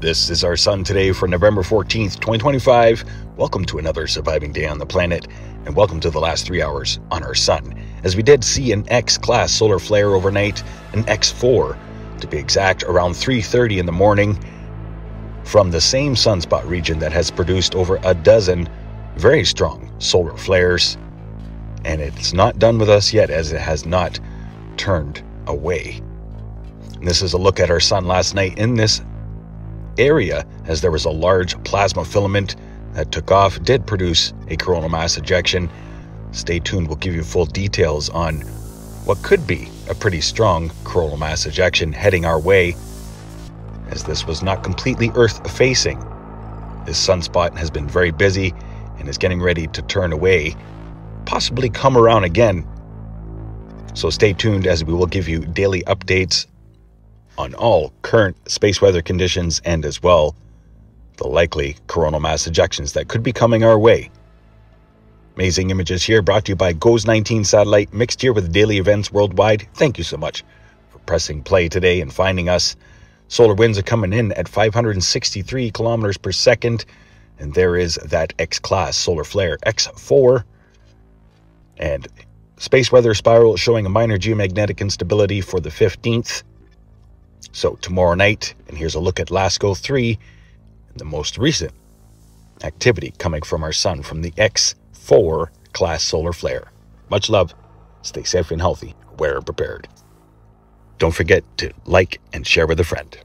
This is our sun today for November 14th, 2025. Welcome to another surviving day on the planet, and welcome to the last three hours on our sun. As we did see an X class solar flare overnight, an X4 to be exact, around 3:30 in the morning, from the same sunspot region that has produced over a dozen very strong solar flares. And it's not done with us yet, as it has not turned away. And this is a look at our sun last night in this area, as there was a large plasma filament that took off, did produce a coronal mass ejection. Stay tuned, we'll give you full details on what could be a pretty strong coronal mass ejection heading our way, as this was not completely Earth facing. This sunspot has been very busy and is getting ready to turn away, possibly come around again. So stay tuned as we will give you daily updates on all current space weather conditions and as well the likely coronal mass ejections that could be coming our way. Amazing images here brought to you by GOES 19 satellite mixed here with daily events worldwide. Thank you so much for pressing play today and finding us. Solar winds are coming in at 563 kilometers per second, and there is that X class solar flare X4. And space weather spiral showing a minor geomagnetic instability for the 15th. So, tomorrow night, and here's a look at LASCO 3, the most recent activity coming from our sun from the X4 class solar flare. Much love. Stay safe and healthy. Wear prepared. Don't forget to like and share with a friend.